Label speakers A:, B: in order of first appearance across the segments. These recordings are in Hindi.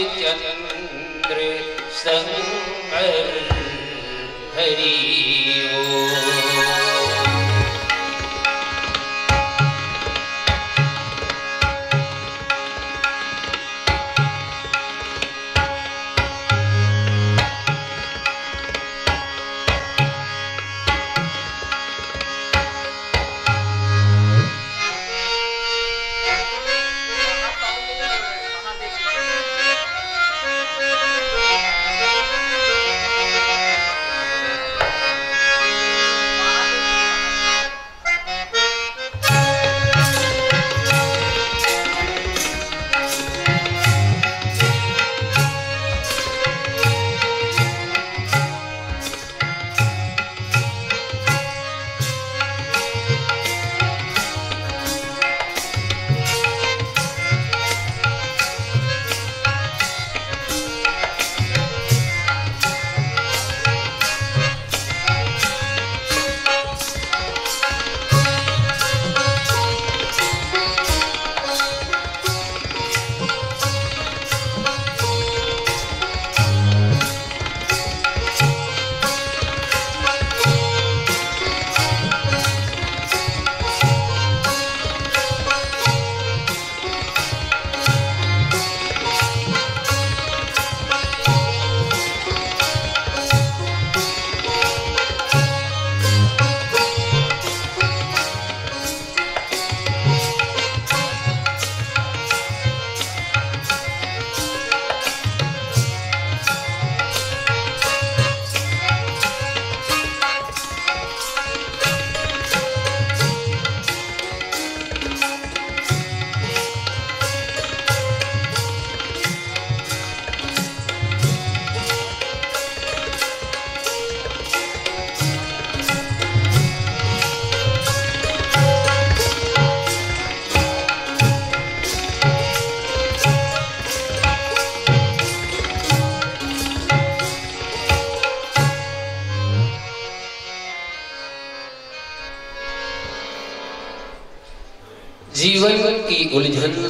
A: मन्त्रे स हरि।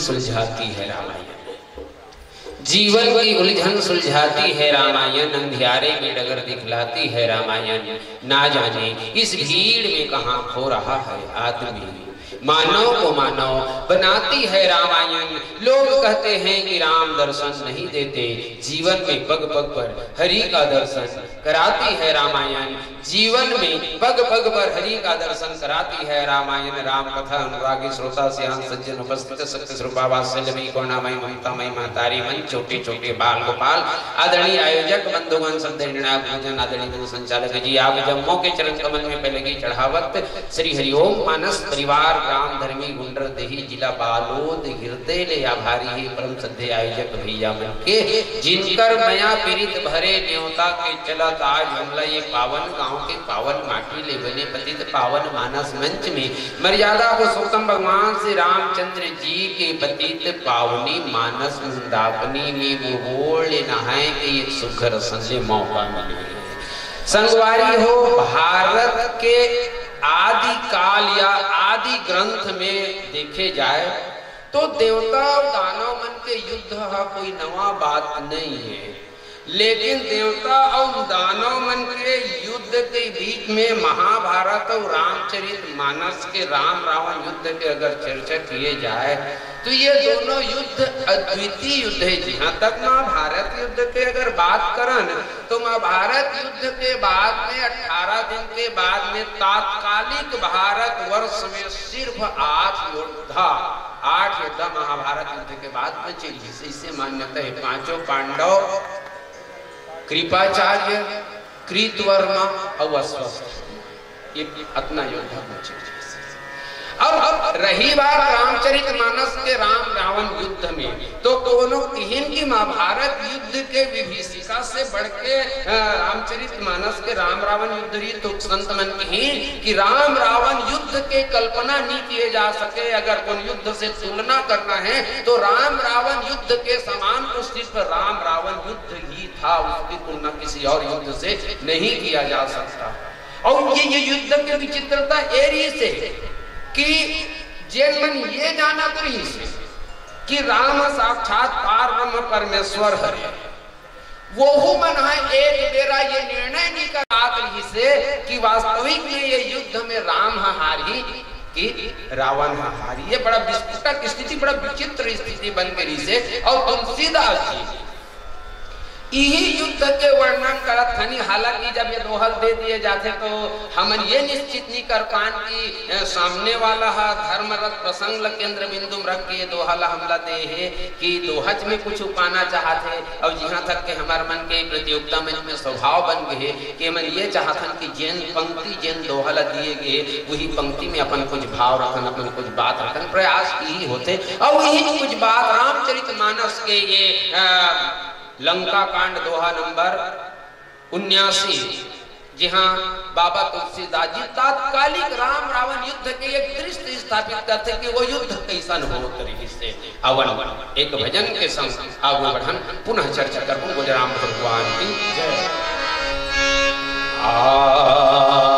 A: सुलझाती है रामायण। जीवन की उलझन सुलझाती है रामायण, अंधियारे में डगर दिखलाती है रामायण। ना जाने इस भीड़ में कहा खो रहा है आदमी। मानव को मानव बनाती है रामायण कहते हैं कि राम दर्शन नहीं देते। जीवन में पग पग पर हरि का दर्शन कराती है रामायण। जीवन में पग पग पर हरि का दर्शन कराती है रामायण। राम कथा अनुरागी श्रोता, सियान सज्जन उपस्थित, सत्य स्वरूपा, वात्सल्यमयी करुणामयी ममतामयी, महतारी, मन छोटे छोटे बाल गोपाल, आदरणीय आयोजक, बंधुगण सब निर्णायक भोजन आदरणीय संचालक जी, आप जम्मू के चरण कमल में पहले की चढ़ावत, श्री हरिओम मानस परिवार ग्राम धर्मी, गुंडर, देही, जिला, बालोद हृदय ले आभारी है परम सद्य आयोजक भैया मन के जिनकर मया पीड़ित भरे न्योता के चलत आज हमला ये पावन गाँव के पावन माटी ले बने पतित पावन मानस मंच में, मर्यादा पुरुषोत्तम भगवान श्री रामचंद्र जी के पतित पावनी मानस मंदापनी में वो नहाए के ये सुखर संजय मौका मिले। संगवारी हो भारत के आदि काल या आदि ग्रंथ में देखे जाए तो देवता और दानव मन के युद्ध हा कोई नवा बात नहीं है। लेकिन देवता और दानव मन के युद्ध के बीच में महाभारत और रामचरित मानस के राम रावण युद्ध के अगर चर्चा किए जाए तो ये दोनों युद्ध अद्वितीय युद्ध है। जहाँ तक महाभारत युद्ध के अगर बात करन तो महाभारत युद्ध के बाद में 18 दिन के बाद में तात्कालिक भारत वर्ष में सिर्फ़ आठ योद्धा आठ योद्धा महाभारत युद्ध के बाद बचे। इसे मान्यता है पाँचों पांडव, कृपाचार्य, कृतवर्मा और अस्वस्थ ये अपना योद्धा बचे। अब रही बात रामचरित मानस के राम रावण युद्ध में। तो दोनों किहिन की महाभारत युद्ध के विभीषिका से बढ़ के रामचरित मानस के राम रावण युद्ध ही तो संत मन कहीं कि राम रावण युद्ध के कल्पना नहीं किए जा सके। अगर कोई युद्ध से तुलना करना है तो राम रावण युद्ध के समान तो सिर्फ़ राम रावण युद्ध ही था। उसकी तुलना किसी और युद्ध से नहीं किया जा सकता। और ये ये युद्ध की विचित्रता एरी से कि जेल मन ये जाना करी से कि राम साक्षात पार परमेश्वर हरे वो मन है, एक बेरा ये निर्णय नहीं कर आखिरी से, कि वास्तविक में ये युद्ध में राम हारी, कि रावण हारी। ये बड़ा विस्फोटक स्थिति, बड़ा विचित्र स्थिति बन गई से और तुलसीदास जी यही युद्ध के वर्णन करत हनी। हालाँकि जब ये दोहल दे दिए जाते तो हम ये निश्चित नहीं कर पान कि सामने वाला हा धर्मरत प्रसंग केंद्र बिंदु रख के दोहला हमला दे है कि दोहज में कुछ पाना चाहते। और जहाँ तक के हमारे मन के प्रतियोगिता में में स्वभाव बन गए कि मन ये चाहतन कि जैन पंक्ति जैन दोहला दिए गए वही पंक्ति में अपन कुछ भाव रखन अपन कुछ बात रखन। प्रयास यही होते। और यही कुछ बात रामचरित के ये आ, लंका कांड दोहा नंबर उन्यासी। जी हाँ बाबा तुलसीदास जी तात्कालिक राम रावण युद्ध के एक दृश्य स्थापित करते कि वो युद्ध कैसन हो तरीके से। अवन, एक भजन के संग आगे बढ़न, पुनः चर्चा कर बोले राम भगवान की। जय। आ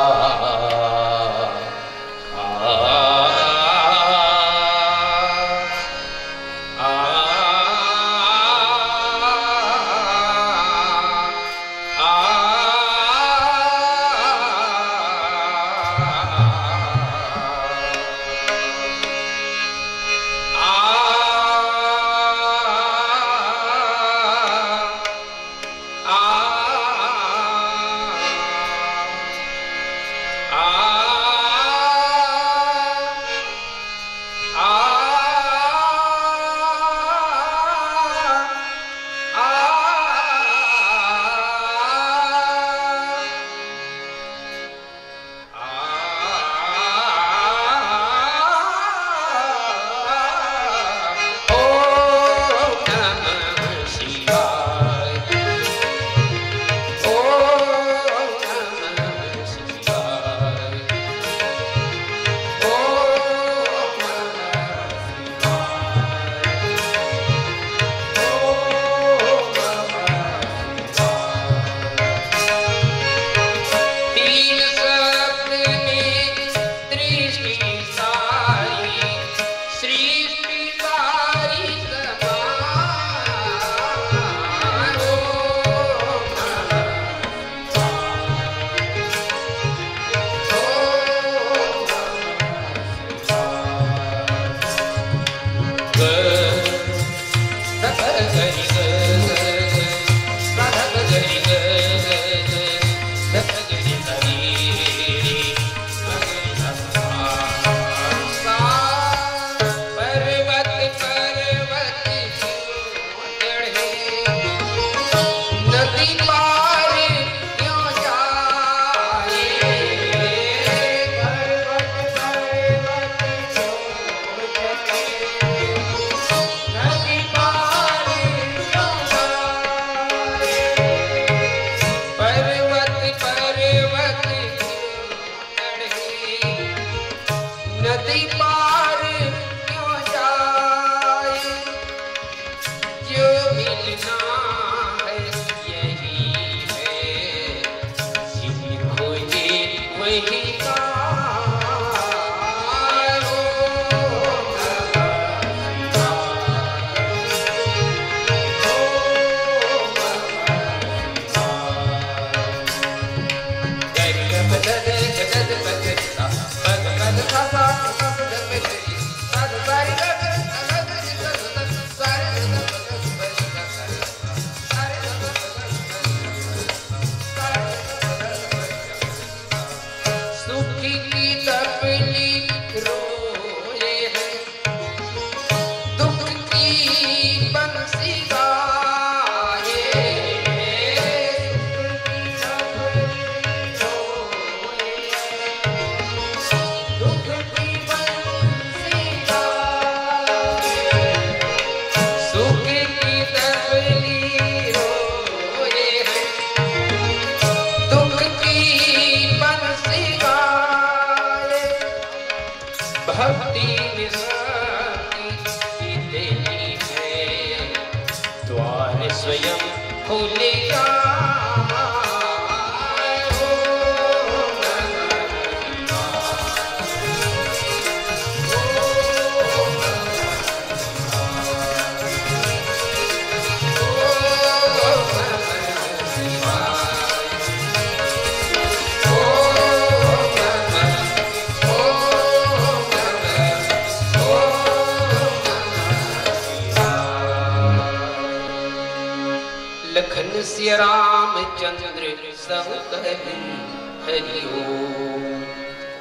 A: हरि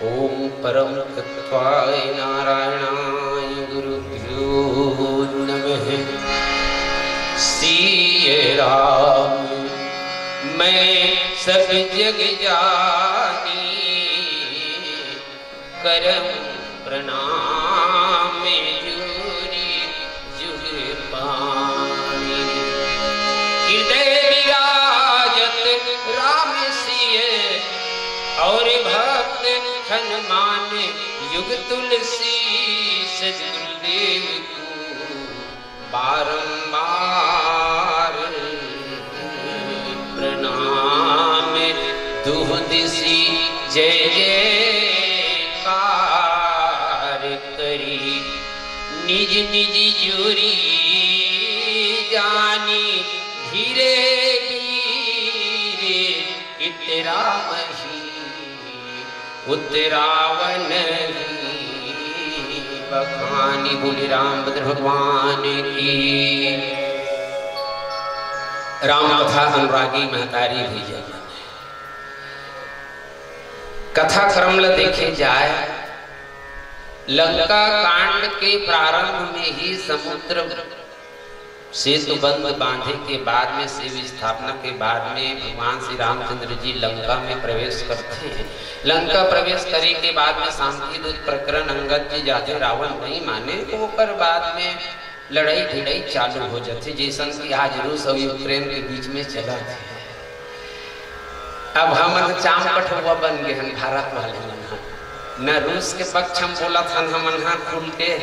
A: ओम परम तत्वाय नारायणाय गुरुभ्यो नमः। सिय राम, मैं सब जग जानी। करम प्रणाम। भक्त हनुमान, युग तुलसी सदगुरुदेव को बारंबार प्रणाम, दुह दिशी जय जयकार करी। निज निज जुरी जानी, धीरे धीरे इतरा उतरावन बखानी बोली रामभद्र भगवान की। राम कथा अनुरागी महतारी भी जय कथा क्रम देखे जाए, लंका कांड के प्रारंभ में ही समुद्र सेतु बंद बांधे के बाद में शिव स्थापना के बाद में भगवान श्री रामचंद्र जी लंका में प्रवेश करते हैं। लंका प्रवेश करे के बाद में शांति दूत प्रकरण अंगद जी जाते रावण नहीं माने तो कर बाद में लड़ाई भिड़ाई चालू हो जाती जैसन की आज रूस और यूक्रेन के बीच में चला थे अब हम चाम कठुआ बन गए भारत वाले। मन न रूस के पक्ष हम बोला था हम खुल के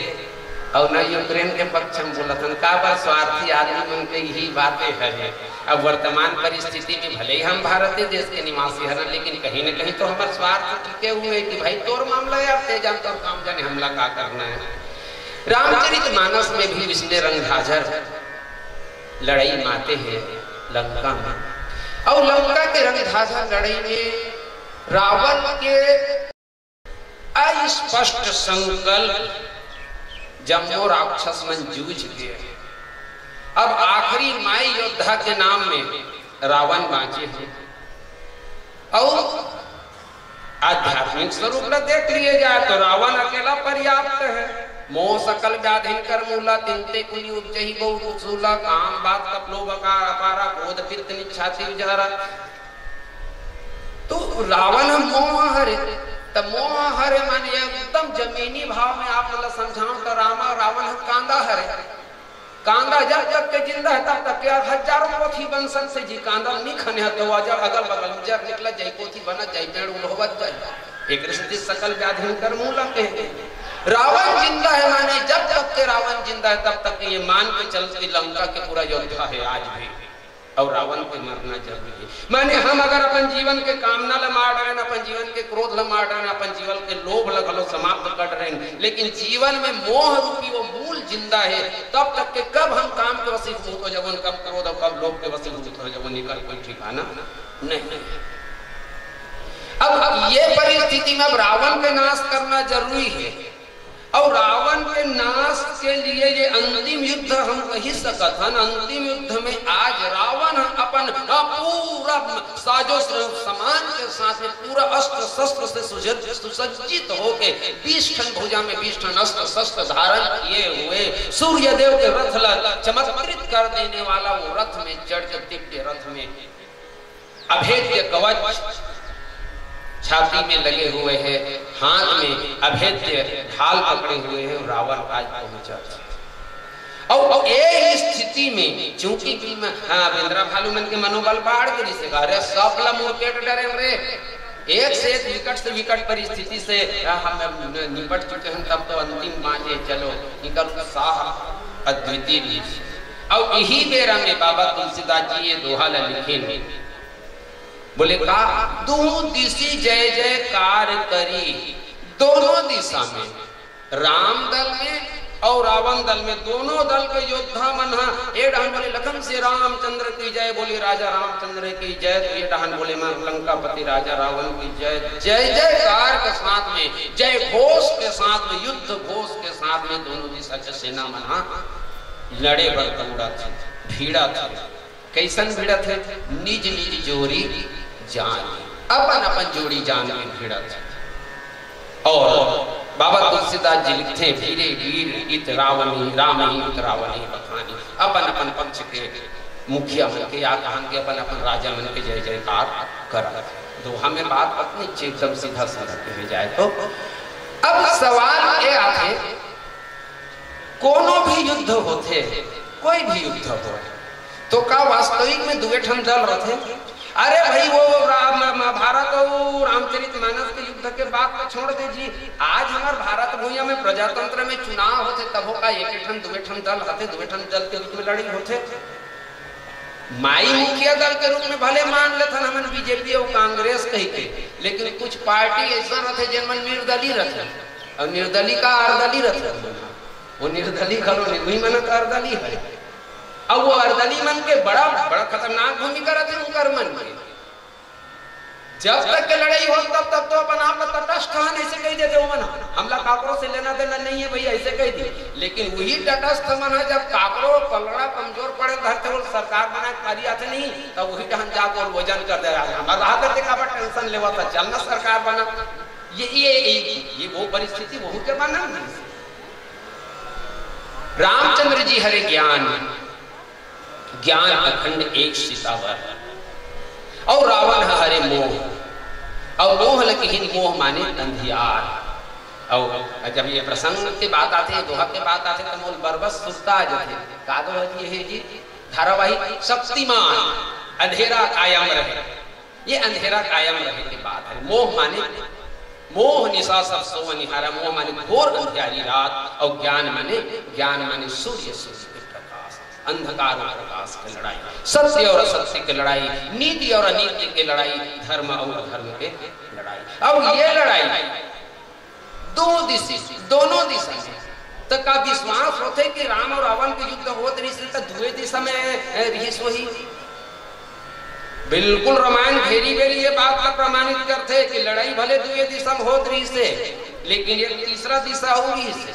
A: और न यूक्रेन के पक्ष हम बोला था का बार स्वार्थी आदमी मन के यही बातें है। अब वर्तमान परिस्थिति में भले ही हम भारतीय देश के निवासी है, लेकिन कहीं न कहीं तो हमारे स्वार्थ टिके हुए कि भाई तोर मामला है, आप तेजान तो काम जाने हमला का करना है। रामचरित मानस में भी विष्णु रंगधाजर लड़ाई माते हैं लंका में। और लंका के रंगधाजर लड़ाई में रावण के अस्पष्ट संकल्प जम्मो राक्षस मन जूझ गए। अब आखिरी माई योद्धा के नाम में रावण बांचे हैं। और आध्यात्मिक स्वरूप न देख लिए जाए तो रावण अकेला पर्याप्त है। मोह सकल व्याधि कर मूला तिनते कुनी उपजही बहु सूला काम बात कप लोभ अकार अपारा क्रोध पित्त निच्छाति उजारा तो रावण मोह हरे तो मोह हरे माने एकदम जमीनी भाव में आप मतलब समझाओ तो रामा रावण कांदा हरे। कांदा जब तक के ज़िंदा है, तब तक यार हज़ारों पोथी बन सकते जी कांदा नहीं खने तो जब अगल बगल जब निकला जाए पोथी बना जाए पेड़ उलहोवत जाए एक रिश्ते सकल व्याधि कर मूल कहते रावण ज़िंदा है माने, जब तक के रावण ज़िंदा है, तब तक ये मान के चलते लंका के पूरा योद्धा है आज भी। और रावण के मरना ज़रूरी है। माने हम अगर अपन जीवन के कामना ल मार रहे हैं अपन जीवन के क्रोध ल मार रहे अपन जीवन के लोभ ल घलो समाप्त कर रहे हैं। लेकिन जीवन में मोह रूपी वो मूल ज़िंदा है। तब तक के कब हम काम के वसीभूत हो जब कब क्रोध और कब लोभ के वसीभूत हो जब निकल कोई ठिकाना नहीं अब अब ये परिस्थिति में रावण का नाश करना ज़रूरी है। और रावण के नाश के लिए ये अंतिम युद्ध हम कही सकत हन। अंतिम युद्ध में आज रावण अपन पूरा साजो समान के साथ में पूरा अस्त्र शस्त्र से सुसज्जित होके बीस टन भुजा में बीस टन अस्त्र शस्त्र धारण किए हुए सूर्य देव के रथ चमत्कृत कर देने वाला वो रथ में चढ़ दिव्य रथ में अभेद्य कवच छाती में लगे हुए हैं हाथ में अभेद्य ढाल पकड़े हुए हैं रावण आज पहुँचा और, और स्थिति में चूँकि हाँ भालू मन के मनोबल बाढ़ के जिसे अरे सपला मुर्केट डरे रे एक से एक विकट से विकट परिस्थिति से हम निपट चुके हैं तब तो अंतिम बांझे चलो निकल साह अद्वितीय और यही बेरा में बाबा तुलसीदास जी ये दोहा लिखे बोले, का? दोनों दिशी जय जय जयकार करी। दोनों दिशा में राम दल में और रावण दल में दोनों दल के योद्धा मन ये डहन बोले, लखन से रामचंद्र की जय बोली, राजा रामचंद्र की जय। तो ये डहन बोले लंकापति राजा रावण की जय। जय जयकार के साथ में, जय घोष के साथ में, युद्ध घोष के साथ में दोनों दिशा के सेना मना लड़े बड़कौड़ा थे, भीड़ा था। कैसन भिड़त है निज निज जोड़ी जान अपन अपन जोड़ी जान में भिड़त। और बाबा तुलसीदास जी लिखते वीरे वीर, इत रावणी, रामही, इत रावणी बखानी। अपन अपन पक्ष के मुखिया मन के या कहान के अपन अपन राजा मन के जय जयकार कर तो हमें बात अपनी एकदम सीधा सीधा कहे जाए तो। अब सवाल ये आते कोनो भी युद्ध होते कोई भी युद्ध हो तो का वास्तविक में दुए ठन दल रहते अरे भाई वो महाभारत और रामचरित मानस के युद्ध के बाद तो छोड़ दीजिए। आज हमारे भारत भूया में प्रजातंत्र में चुनाव होते तब का एक ठन दुए ठन दल रहते दुए ठन दल के रूप में लड़ी होते माई मुखिया दल के रूप में भले मान लेते हमन बीजेपी और कांग्रेस कही के, लेकिन कुछ पार्टी ऐसा रहते जिनमन निर्दलीय रहते और निर्दलीय का अर्दली रहते वो निर्दलीय खलो नहीं मन का अर्दली है। अब वो अर्दली मन के बड़ा बड़ा खतरनाक भूमिका रहते उनकर मन के जब तक के लड़ाई हो, तब तक तो अपन आप तटस्थ हन ऐसे कह देते हो, मन। हमला काकरो से लेना देना नहीं है भैया, ऐसे कह दी लेकिन वही तटस्थ मन है, जब काकरो पलड़ा कमज़ोर पड़े धरते हो सरकार बना कार्य आते नहीं, तब वही टहन जाकर और वज़न कर दे रहा राह करते का टेंशन लेवा था चलना सरकार बना। ये ये ये वो परिस्थिति, वहू के बना। रामचंद्र जी हरे ज्ञान। ज्ञान अखंड एक सीतावर। और रावण हरे मोह। और मोह लकी मोह माने अंधियार और जब ये प्रसंग की बात आती है, दोहा के बात आते तो मूल बरबस सुस्ता जाते कादो ये है जी धारावाहिक शक्तिमान, अंधेरा कायम रहे। ये अंधेरा कायम रहे की बात है। मोह माने, मोह निशा सब सो निहारा। मोह माने घोर अंधियारी रात। और ज्ञान माने ज्ञान माने सूर्य सूर्य अंधकार और प्रकाश की लड़ाई। सत्य और असत्य की लड़ाई नीति और अनीति की लड़ाई धर्म और अधर्म के लड़ाई। अब ये लड़ाई दो दिशा दोनों दिशा में। तो का विश्वास होते कि राम और रावण के युद्ध होत रही तो दुए दिशा में रही सोही बिल्कुल रामायण घेरी बेरी ये बात का प्रमाणित करते कि लड़ाई भले दुए दिशा में होत रही से लेकिन एक तीसरा दिशा होगी से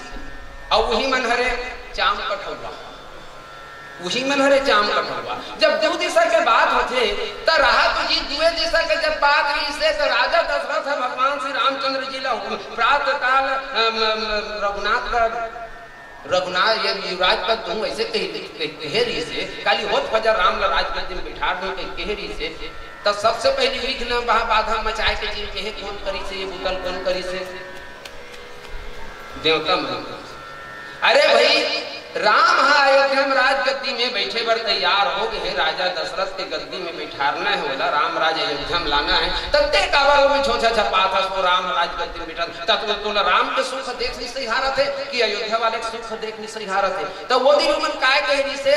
A: और वही मन हरे चाम कठौआ वही मन हरे चाम कठौआ जब दो दिशा के बात होते तो रहा तो जी दुए दिशा के जब बात रही से तो राजा दशरथ भगवान श्री रामचंद्र जी ला प्रातः काल रघुनाथ का रघुनाथ, ये युवराज का तुम ऐसे कहेरी से, काली होत फजर राम ला राज के दिन बिठा दो कहेरी से तब सबसे पहले विघ्न वहाँ बाधा मचाए के जी कहे, कौन करी से, ये बुतल कौन करी से? देवता अरे भाई राम हा अयोध्या में राज गद्दी में बैठे बर तैयार हो गए राजा दशरथ के गद्दी में बैठारना है बोला राम राज अयोध्या में लाना है। तत्ते काबर में छोटा छपा था तो राम राज गद्दी में बैठा तब तो, तो राम के सुख देख नहीं सही हारत है कि अयोध्या वाले के सुख देख नहीं सही हारत है? तो वो दिन मन काय कह से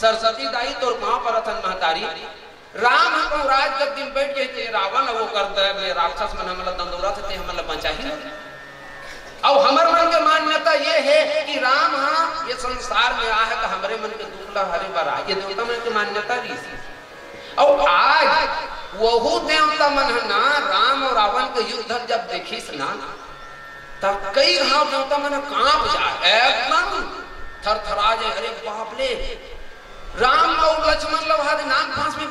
A: सरस्वती दाई तोर गाँव पर रतन महतारी राम को राज गद्दी में बैठ गए थे रावण वो कर दे राक्षस मन हमला दंदौरा थे हमला बचा ही और हमारे मन के मान्यता ये है कि राम हाँ ये संसार में आ है तो हमारे मन के दुख ला हरे बार ये देवता मन की मान्यता रही और आज वहु देवता मन है ना, राम और रावण के युद्ध जब देखिस ना, तब कई घाव देवता मन काँप जाए। एकदम थर थरा जाए, अरे बाप ले राम और लक्ष्मण दे नाक फांस में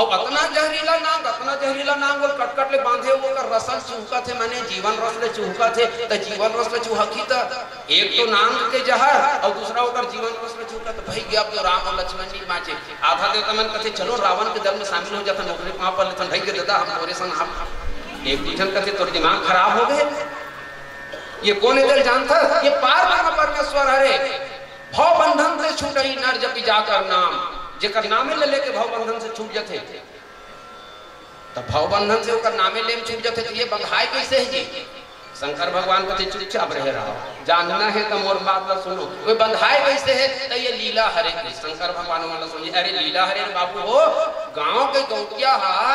A: और अतना जहरीला नाग अतना जहरीला नाग वो कटकट ले बांधे वो कर रसल चूका थे, माने जीवन रस ले चूका थे तो जीवन रस ले चूहकी तो एक तो नाग के जहर और दूसरा होकर जीवन रस ले चूका तो भाई गया तो राम और लक्ष्मण जी बाँचे आधा देवता मन कहते चलो रावण के दल में शामिल हो जाता नौकरी वहाँ पर लेते भाई के दादा हम तोरे संग हम एक पीठन कहते तोर दिमाग खराब हो गए? ये कौन इधर जानता? ये पार परमेश्वर हरे भव बंधन से छूटई नर जब जाकर नाम। जेकर नामे ले लेके भव बंधन से छूट जाते तो भव बंधन से ओकर नामे ले छूट जाते तो ये बंधाए कैसे है जी? शंकर भगवान को चुपचाप रह रहा, जानना है तो मोर बात ला सुनो। वो बंधाए कैसे है? तो ये लीला हरे शंकर भगवान वाला सुनिए, अरे लीला हरे बाबू हो, गाँव के गौतिया हा,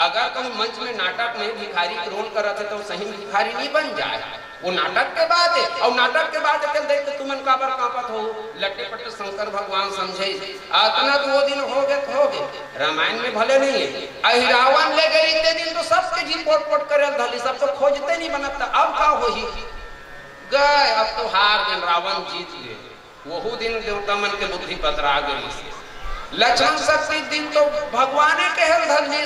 A: अगर तुम मंच में नाटक में भिखारी रोल कर रहे थे तो सही भिखारी नहीं बन जाए। वो नाटक के बाद है। और नाटक के बाद के देख तुमन काबर कापत हो, लट्टे पट्टे शंकर भगवान समझे। इतना तो वो दिन हो गए तो हो गए। रामायण में भले नहीं है। अहिरावन ले गए, इतने दिन तो सबके जी पोट पोट करे धली, सब तो खोजते नहीं बनता अब का हो ही? गए, अब तो हार गए रावण जीत गए वहू दिन देवता मन के बुद्धि पतरा गई। लक्ष्मण शक्ति दिन तो भगवान के हल धरनी।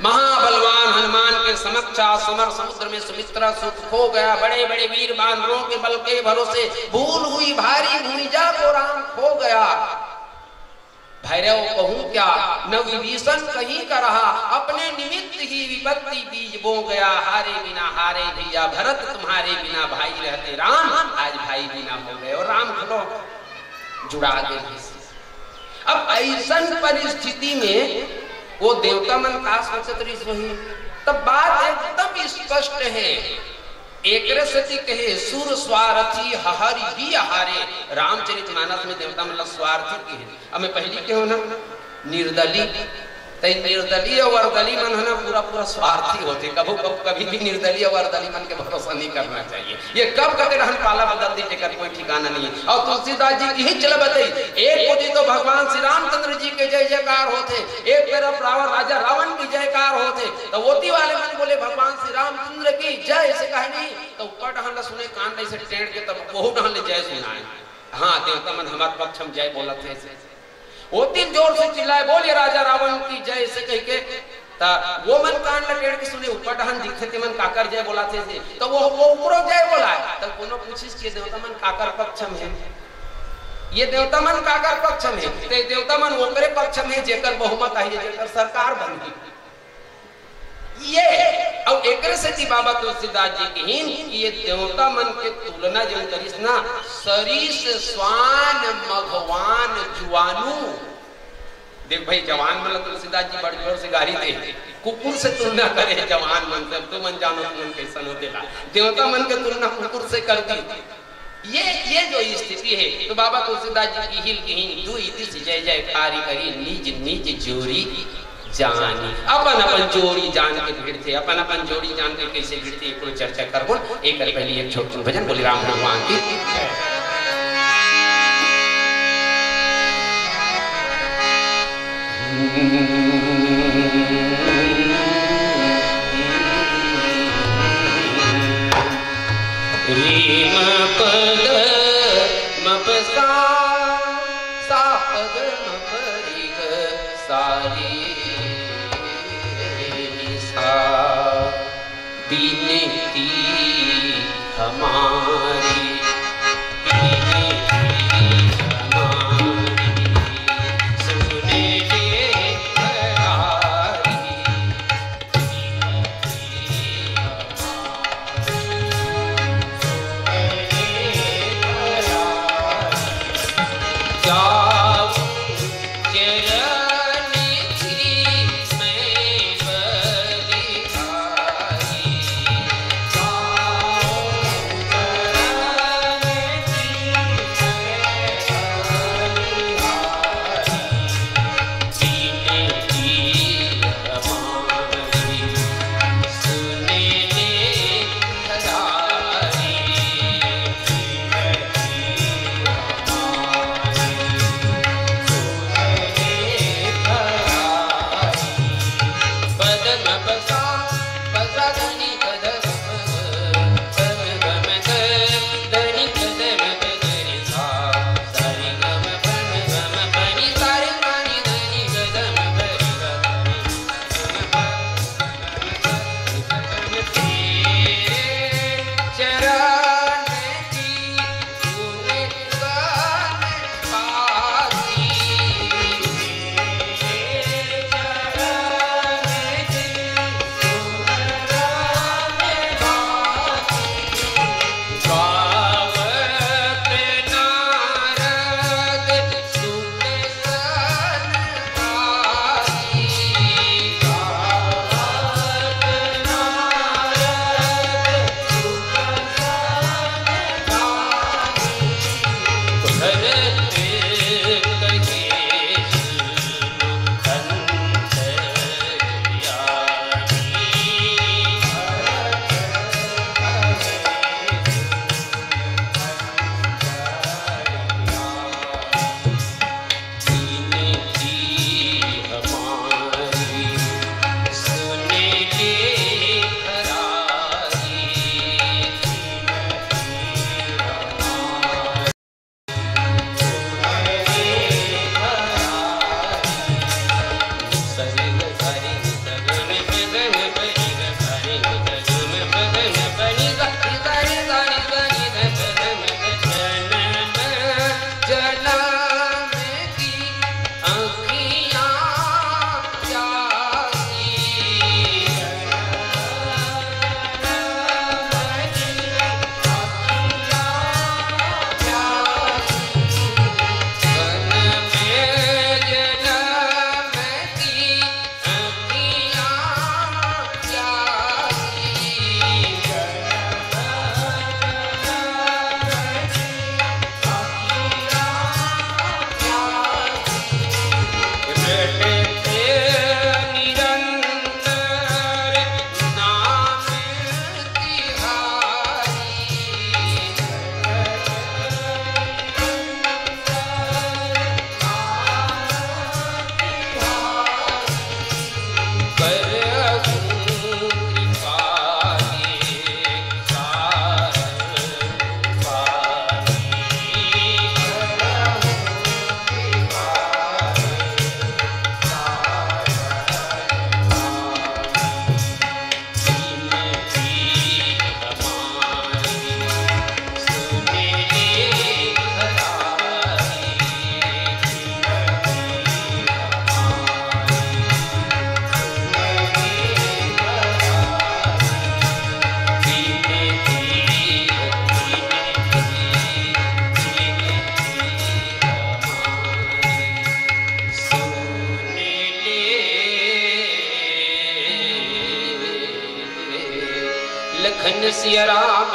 A: महाबलवान हनुमान के समक्षा समर समुद्र में सुमित्रा सुख खो गया। बड़े बड़े वीर बानरों के बल के भरोसे भूल हुई भारी भूमिजा को राम खो गया। भैरव कहूँ क्या, न कहीं का रहा, अपने निमित्त ही विपत्ति बीज बो गया। हारे बिना हारे भैया भरत, तुम्हारे बिना भाई रहते राम, आज भाई बिना हो गए और राम खड़ो जुड़ा गए अब ऐसा परिस्थिति में वो देवता मन का सोचत रही तब बात एकदम स्पष्ट है। एक कहे, सुर स्वार्थी हहरी ही हारे रामचरित मानस में देवता मतलब स्वार्थी की है अब मैं पहली क्यों ना? निर्दली निर्दलीय वर्दली मन है ना, पूरा पूरा स्वार्थी होते कभी कब कभी भी निर्दलीय वर्दली मन के भरोसा नहीं करना चाहिए। ये कब कभी रहन पाला बदल दी टेकर कोई ठिकाना नहीं है। और तुलसीदास जी की ही चल बताई एक कोटि तो भगवान श्री रामचंद्र जी के जय जयकार होते एक तरफ़ रावण राजा रावण की जयकार होते तो वोती वाले मन बोले, भगवान श्री रामचंद्र की जय से कहे नहीं तो ऊपर ढहन सुने, कान से टेढ़ के तब बहुत ढहन जय सुनाए। हाँ देवता मन हमारे पक्ष हम जय बोला थे तीन ज़ोर से चिल्लाए, बोले, राजा रावण की जय से कह के ता वो मन कान लटेड़ के सुने ऊपर डहन दिखते मन काकर जय बोलाते थे। तो वो वो ऊपरो जय बोला तब कोनो पूछिस के देवता मन काकर पक्ष में है? ये देवता मन काकर पक्ष में ते देवता मन ओकरे पक्ष में जेकर बहुमत आई जेकर सरकार बन ये और एक से बाबा तुलसीदास जी की हिन ये देवता मन के तुलना जो करिस ना, सरीस स्वान मघवान जुआनू। देख भाई, जवान मतलब तुलसीदास जी बड़ी ज़ोर से गाड़ी दे कुकुर से तुलना करे जवान मन से तो मन जानो मन कैसा हो देला देवता मन के तुलना कुकुर से कर दी। ये ये जो स्थिति है तो बाबा तुलसीदास जी की हिल की हिन दुई दिस जय जय कारी करी, निज निज जोरी। जानी। अपन अपन जोड़ी जान के भीड़ थे अपन अपन जोड़ी जान के कैसे भीड़ थे कोई चर्चा कर एक पहले एक छोटी भजन बोली राम भगवान की। रीम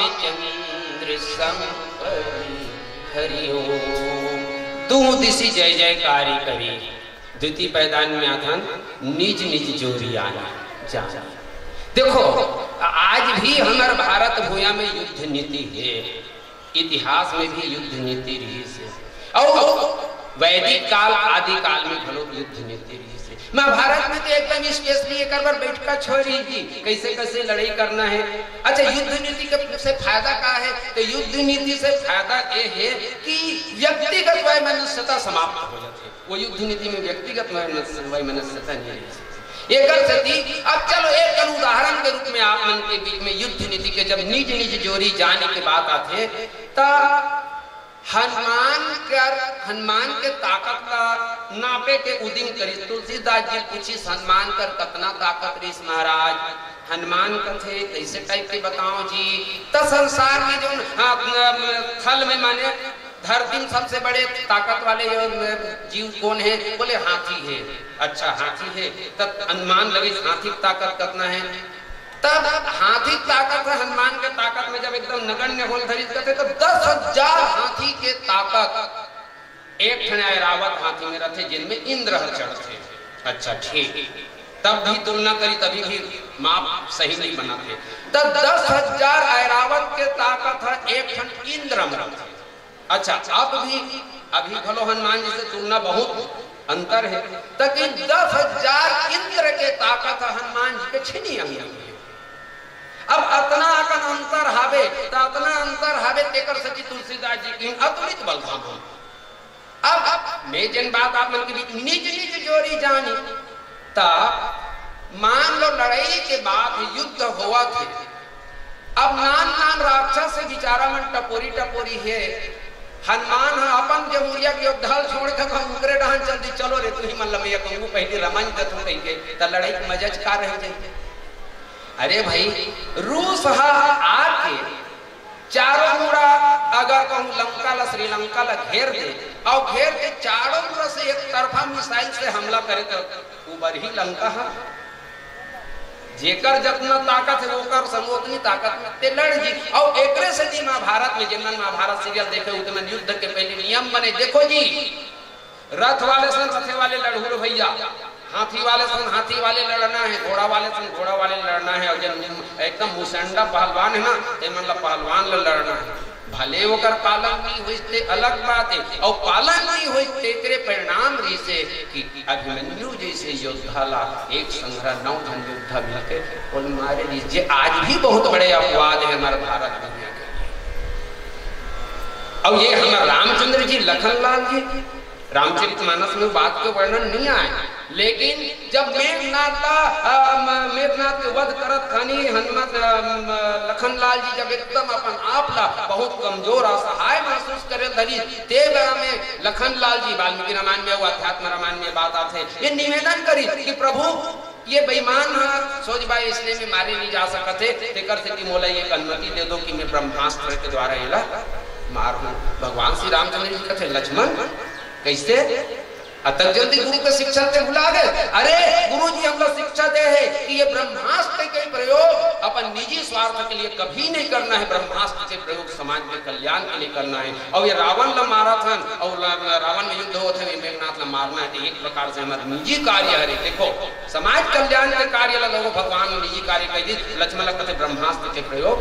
A: रामचंद्र हरिओम तू दिशी जय जयकारी करी द्वितीय पैदान में आथन निज निज जोरी आना जाना। देखो, आज भी हमारे भारत भूया में युद्ध नीति है। इतिहास में भी युद्ध नीति रही से और वैदिक काल, आदि काल में भलो युद्ध नीति रही महाभारत में तो एकदम स्पेशली एक बार बैठकर छोड़ी थी कैसे कैसे लड़ाई करना है? अच्छा युद्ध नीति के से फ़ायदा क्या है? तो युद्ध नीति से फ़ायदा ये है कि व्यक्तिगत वैमनस्यता समाप्त हो जाती है। वो युद्ध नीति में व्यक्तिगत वैमनस्यता नहीं है एक अब चलो एक उदाहरण के रूप में आप मन के बीच में युद्ध नीति के जब निज निज जोरी जाने के बात आते हनुमान कर हनुमान के ताकत का नापे के उदिम करी। तुलसीदास जी पूछी, हनुमान कर कतना ताकत रही महाराज? हनुमान कथे कैसे टाइप के बताओ जी। तो संसार में जो थल में माने धरती में सबसे बड़े ताकत वाले जीव कौन है? बोले, हाथी है। अच्छा हाथी है। तब अनुमान लगे, हाथी ताकत कितना है? तब हाथी ताकत है, हनुमान के ताकत में जब एकदम नगण्य होल धरित करते तो दस हज़ार हाथी के ताकत। एक रावत हाथी में रहते जिनमें इंद्र चढ़ते। अच्छा ठीक। तब भी तुलना करी, तभी भी माप सही नहीं बनाते तब दस हज़ार ऐरावत के ताकत है, एक क्षण इंद्र अच्छा अब भी, अभी भलो हनुमान जी से तुलना बहुत अंतर है। तक दस हज़ार इंद्र के ताकत हनुमान जी के छिनी अंगी। अब अतना अकन अंतर हावे तो अतना अंतर हावे तेकर सची तुलसीदास जी की अतुलित बल हम अब अब, मैं जन बात आप मन के निज निज जोड़ी जानी, ता मान लो लड़ाई के बाद युद्ध हुआ थे अब नान नान राक्षस से बिचारा मन टपोरी टपोरी है। हनुमान अपन जमुरिया के ढल छोड़ के हम उकरे डहन चल दी चलो रे, तू ही मन लमैया कहूँ पहले रमन दत कह के त लड़ाई मजज का रह जाए अरे भाई रूस आके चारों मुड़ा अगर कहूँ लंका ला, श्रीलंका ला घेर दे, और घेर के चारों मुड़ा से एक तरफा मिसाइल से हमला करे तो ऊबर ही लंका है। जेकर जितना ताकत है, ओकर समोतनी ताकत में ते लड़ जी। और एकरे से जी महाभारत में जिनन महाभारत सीरियल देखे उतने युद्ध के पहले नियम बने। देखो जी, रथ वाले सन रथे वाले लड़हुर भैया हाथी वाले संग हाथी वाले लड़ना है, घोड़ा वाले संग घोड़ा वाले लड़ना है। और एकदम मुसंडा पहलवान है ना ते मतलब पहलवान लड़ना है। भले होकर पालन नहीं हुई ते अलग बात है। और पालन नहीं हुई तेरे परिणाम रही से कि अभिमन्यु जैसे योद्धा ला एक संग्रह नौ धन योद्धा मिलके और मारे लीजिए आज भी बहुत बड़े अपवाद है हमारे भारत दुनिया के। और ये हमारे रामचंद्र जी, लखनलाल जी रामचरित मानस में बात के वर्णन नहीं आए। लेकिन जब करत खानी, हनुमत लखनलाल जी जब एकदम अपन आप ला बहुत कमज़ोर असहाय महसूस करे धरी, ते बेरा में लखनलाल जी वाल्मीकि रामायण में, वो अध्यात्म रामायण में बात आते ये निवेदन करी कि प्रभु, ये बेईमान सोच भाई, इसलिए में मारे नहीं जा सकते तेकर से कि मोला ये अनुमति दे दो कि मैं ब्रह्मास्त्र के द्वारा ये मार हूँ। भगवान श्री रामचंद्र जी कहते लक्ष्मण, कैसे? अतक जल्दी गुरु के शिक्षा से भुला गए। अरे गुरु जी हमको शिक्षा दे है कि ये ब्रह्मास्त्र के प्रयोग अपन निजी स्वार्थ के लिए कभी नहीं करना है। ब्रह्मास्त्र के प्रयोग समाज के कल्याण के लिए करना है। और ये रावण ला मारा था और रावण में युद्ध होता है मेघनाथ ला मारना है तो एक प्रकार से हमारा निजी कार्य है। देखो, समाज कल्याण के कार्य लोगों भगवान निजी कार्य कह दी लक्ष्मण कहते, ब्रह्मास्त्र के प्रयोग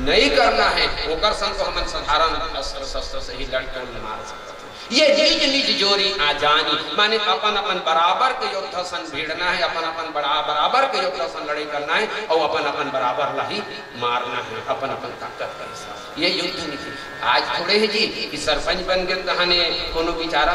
A: नहीं करना है। वो संग को हम साधारण अस्त्र शस्त्र से ही लड़कर मार सकते ये निज निज जोरी आ जानी माने अपन अपन बराबर के योद्धा सन भिड़ना है, अपन अपन बड़ा बराबर के योद्धा सन लड़ाई करना है, और अपन अपन बराबर लही मारना है, अपन अपन ताकत का ये युद्ध नीति आज थोड़े है जी कि सरपंच बन गए कहाने कोनो बेचारा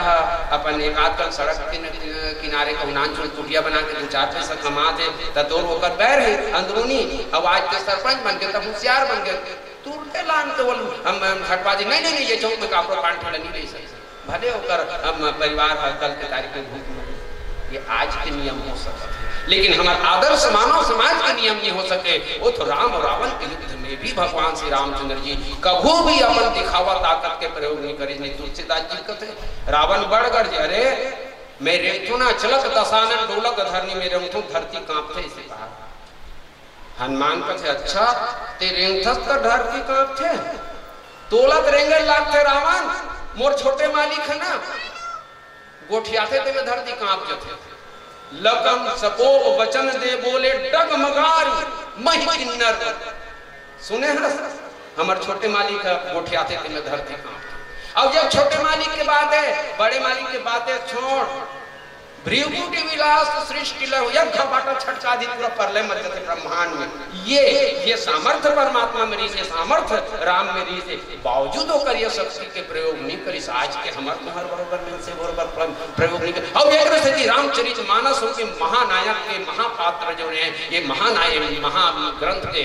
A: अपन एक आध कल सड़क के किनारे को नान छोड़ कुटिया बना के दो चार पैसा कमाते तोर होकर पैर है, अंदरूनी। अब आज के सरपंच बन गए तब होशियार बन गए। तुरते लान तो हम हटवा दी। नहीं नहीं ये चौक में कापड़ पान ठंडा नहीं रही सही भले होकर हम परिवार कल के तारीख में भूख ये आज के नियम हो सकते लेकिन हमारे आदर्श मानव समाज के नियम नहीं हो सके वो तो राम और रावण के युद्ध में भी भगवान श्री रामचंद्र जी कभू भी अपन दिखावा ताकत के प्रयोग नहीं करे, नहीं तुलसीदास जी कहते रावण बढ़गढ़ जी अरे, मैं रेखू ना चलक दसानन डोलक, धरनी में रेखू धरती कांपते इसे कहा। हनुमान का थे अच्छा ते रेंगथस का डर की तोलत रेंगे लाग थे रावण। मोर छोटे मालिक है ना? गोठियाते ते में धरती काँप जाते। लगन सकोप वचन दे बोले डगमगार मही किन्नर। सुने हैं हमारे छोटे मालिक है, गोठियाते थे में धरती काँप अब जब छोटे मालिक के बात है, बड़े मालिक के बात है, छोड़। भृगुटी विलास सृष्टि लव यज्ञ मध्य ब्रह्मांड में। ये ये सामर्थ्य परमात्मा में से सामर्थ्य राम में से बावजूद होकर ये शक्ति के प्रयोग नहीं करी आज के हमारे हर बरोबर में से बरोबर प्रयोग नहीं कर अब एक रामचरित मानस महानायक के महापात्र जो है, ये महानायक, महाग्रंथ के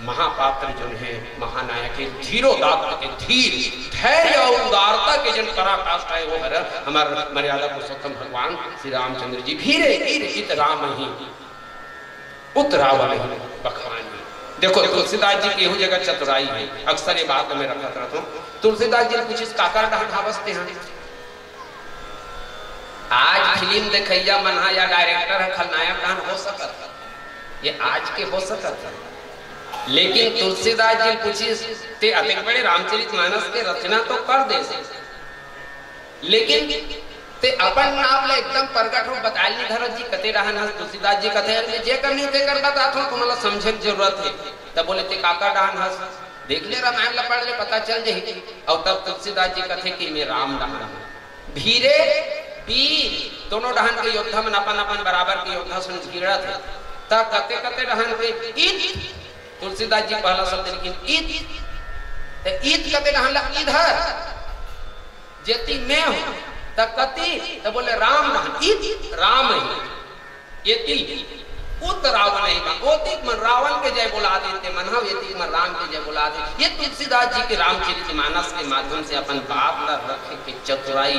A: महापात्र जो है, महानायक है धीरो दात के धीर, धैर्य और उदारता के जन पराकाष्ठा है वो हर। हमारे मर्यादा पुरुषोत्तम भगवान श्री रामचंद्र जी धीरे धीरे इत राम ही। उत रावण ही बखान देखो, तुलसीदास जी की जगह चतुराई है। अक्सर ये बात में रखा रहता हूँ तुलसीदास जी कुछ इस काकर ढाबसते हैं। आज फ़िल्म देखैया मना या डायरेक्टर है, खलनायक कहाँ हो सकता। ये आज के हो सकता। लेकिन तुलसीदास जी पूछी, ते अतिक बड़े रामचरित मानस के रचना तो कर दे। लेकिन ते अपन नाम ले एकदम प्रकट हो, बताल धरत जी, कते रहन हस तुलसीदास जी कथे? अरे जे करनी ते कर बता थो तुम्हाला समझे की ज़रूरत है। तब बोले, ते काका रहन हस देख ले रामायण ला पढ़ ले, पता चल जाए और तब तुलसीदास जी कथे कि मैं राम रहन भीरे पीर, दोनों डहन के योद्धा में अपन अपन बराबर के योद्धा सुन घिरा थे तब कते कते रहन पे? इत तुलसीदास जी पहला शब्द लेकिन ईद। ईद कते कहला इधर जेती मैं हूँ तब कति तो बोले राम ईद, राम ही। उत रावण ही। मन रावण के जय बुला देते मन राम के जय बुला दे। ये तुलसीदास जी के के माध्यम से अपन बात न रखे के चतुराई।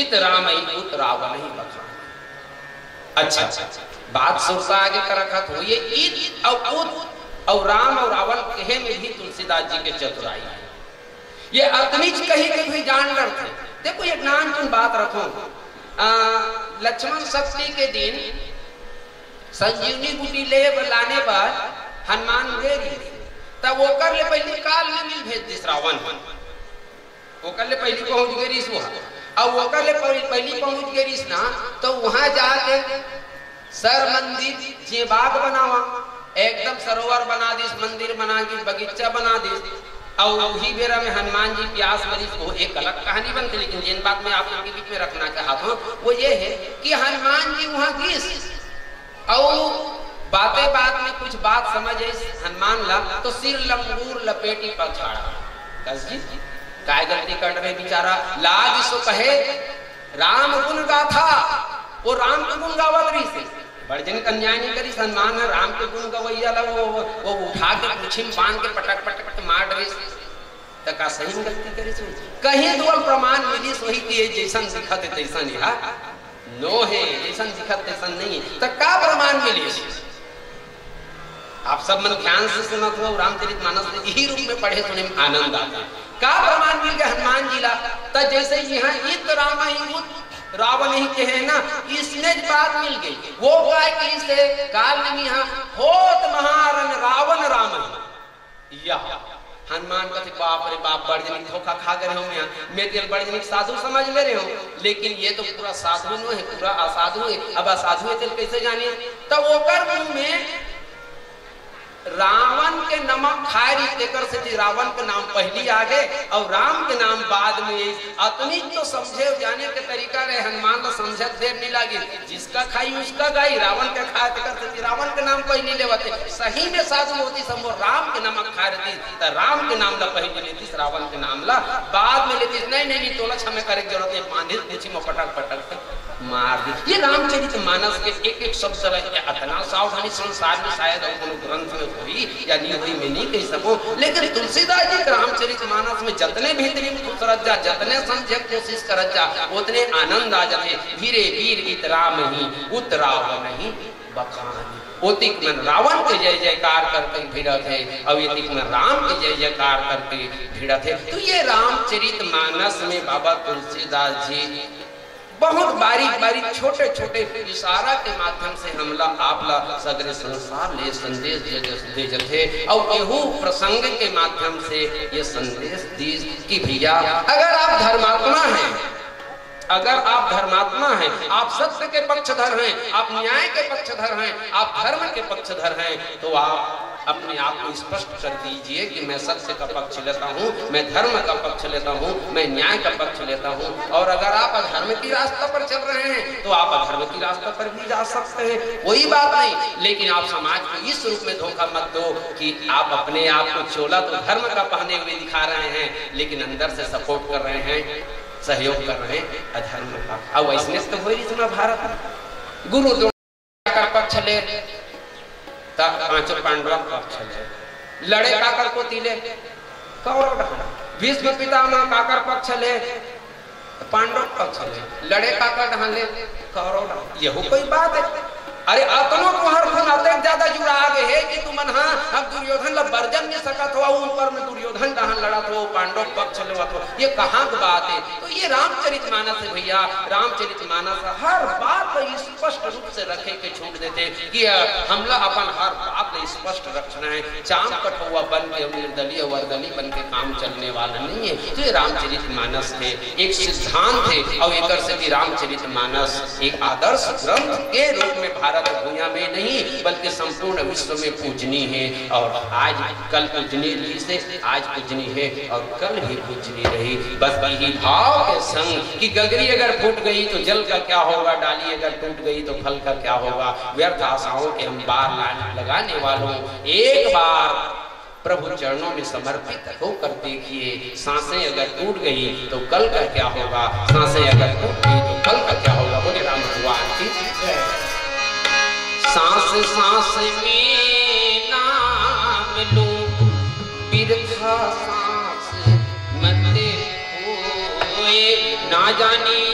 A: इत राम ही, उत रावण ही बखा अच्छा अच्छा। बात सुरसा आगे कर रखा तो ये ईद और उत और राम और रावण कहे में भी तुलसीदास जी के चतुराई है। ये अतनिच कहीं के भी जानवर थे। देखो ये ज्ञान तुम बात रखो। लक्ष्मण शक्ति के दिन संजीवनी बूटी ले लाने पर हनुमान गए तब वो कर ले पहले काल में मिल भेज दिस रावण। वो कर ले पहले पहुँच गई रिस वहाँ। अब वो कर ले पहले पहुँच गई रिस ना तो वहाँ जाके सर मंदिर जे बाग बनावा, एकदम सरोवर बना दिस, मंदिर बना दी बगीचा बना दिस। और वही बेरा में हनुमान जी प्यास मरीज़ वो एक अलग कहानी बनती लेकिन जिन बात में आप लोगों बीच में रखना चाहता हूँ। वो ये है कि हनुमान जी वहाँ किस? और बातें बात में कुछ बात समझ आई हनुमान ला तो सिर लंगूर लपेटी पर छाड़ा कस जी, काय गलती कर रहे बेचारा? लाज सो कहे, राम गुण गाथा, वो राम गुण गावत रही से बड़जन कन्याय नहीं करी सम्मान है राम के गुण गवैया ला वो वो उठा के कुछिम बाँध के पटक पटक मार डरे त का सही गलती करी सो? कहीं तो प्रमाण मिली सोही कि जैसन दिखत तैसन हा नो है, जैसन दिखत तैसन नहीं है। त का प्रमाण मिली आप सब मन ध्यान से सुनत हो रामचरित मानस यही रूप में पढ़े सुने आनंद आता। का प्रमाण मिल गया हनुमान जी ला? त जैसे यहाँ राम ही रावण ही के है ना, इसने बात मिल गई। वो गाय की से काल में यहाँ होत महारन रावण राम या, हनुमान कहते, बाप रे बाप बड़जनी धोखा खा गए हो यहाँ मैं तेल बड़जनी साधु समझ ले रहे हो। लेकिन ये तो पूरा साधु है, पूरा असाधु है। अब असाधु है तेल कैसे जाने तो वो मुँह में रावण के नमक खाए रही से रावण के नाम पहली आगे और राम के नाम बाद में अतनी तो समझे जाने के तरीका रहे, हनुमान तो समझे देर नहीं लगी। जिसका खाई उसका गाई, रावण के खाए तेकर से रावण के नाम पहली लेवते सही में साधु होती सब राम के नमक खा रही तो राम के नाम ला पहली लेती रावण के नाम ला। बाद में लेती नहीं नहीं तो हमें करे ज़रूरत है बांधे पूछी में पटक पटक। मार दी। ये रामचरित मानस के एक एक शब्द इतना सावधानी संसार में शायद ग्रंथ में हुई या नहीं हुई मैं नहीं कह सकूँ। लेकिन तुलसीदास जी रामचरित मानस में जितने बेहतरीन खूबसूरत जा जितने समझे कोशिश कर जा उतने आनंद आ जाते। धीरे वीर इत राम ही उत रावण नहीं, बखानी। ओतिक में रावण के जय जयकार करके है। और ये में राम के जय जयकार करके भिड़त है। तो ये रामचरित मानस में बाबा तुलसीदास जी बहुत बारीक बारीक छोटे छोटे इशारा के माध्यम से हमला, आपला सगरे संसार ले संदेश दे जथे। और एहू प्रसंग के माध्यम से ये संदेश दी कि भैया, अगर आप धर्मात्मा हैं, अगर आप धर्मात्मा हैं, आप सत्य के पक्षधर हैं, आप न्याय के पक्षधर हैं, आप धर्म के पक्षधर हैं तो आप अपने आप को स्पष्ट कर दीजिए कि मैं सत्य का पक्ष लेता हूँ, मैं धर्म का पक्ष लेता हूँ, मैं न्याय का पक्ष लेता हूँ। और अगर आप अधर्म की रास्ता पर चल रहे हैं तो आप अधर्म की रास्ता पर भी जा सकते हैं। कोई बात नहीं, लेकिन आप समाज को इस रूप में धोखा मत दो कि आप अपने आप को चोला तो धर्म का पहने हुए दिखा रहे हैं, लेकिन अंदर से सपोर्ट कर रहे हैं, सहयोग कर रहे हैं अधर्म का। अब ऐसने तो हो भारत। गुरु द्रोण पक्ष ले। पाँचों पांडव पक्ष लड़े काकर को तिले। कौरव भीष्म पितामह काकर पक्ष ले पांडव पक्ष ले लड़े काकर ढाले कौरव यह कोई बात है। अरे अतनो तुहर खून अतक ज़्यादा जुड़ा आगे है कि तुम हाँ अब दुर्योधन ला बर्जन में सकत हो ऊपर में दुर्योधन दहन लड़ा तो पांडव पक्ष लेवा तो ये कहाँ की बात है? तो ये रामचरित मानस है भैया। रामचरित मानस हर बात स्पष्ट रूप से रखे के छूट देते। कि हमला अपन हर बात स्पष्ट रखना है। चाम कठुआ बन के निर्दलीय वर्दली बन के काम चलने वाला नहीं है। तो ये रामचरित मानस है। एक सिद्धांत है, और एक से भी रामचरित मानस एक आदर्श ग्रंथ के रूप में भारत भारत दुनिया में नहीं, बल्कि संपूर्ण विश्व में पूजनी है। और आज कल पूजनी रही से, आज पूजनी है, और कल भी पूजनी रही। बस यही भाव के संग कि गगरी अगर फूट गई तो जल का क्या होगा, डाली अगर टूट गई तो फल का क्या होगा? व्यर्थ आशाओं के हम बार लगाने वालों, एक बार प्रभु चरणों में समर्पित होकर देखिए, साँसें अगर टूट गई तो कल का क्या होगा? साँसें अगर टूट गई तो कल का क्या होगा? सांस सांस में नाम लो। बिरखा सांस मत होए ना जानिए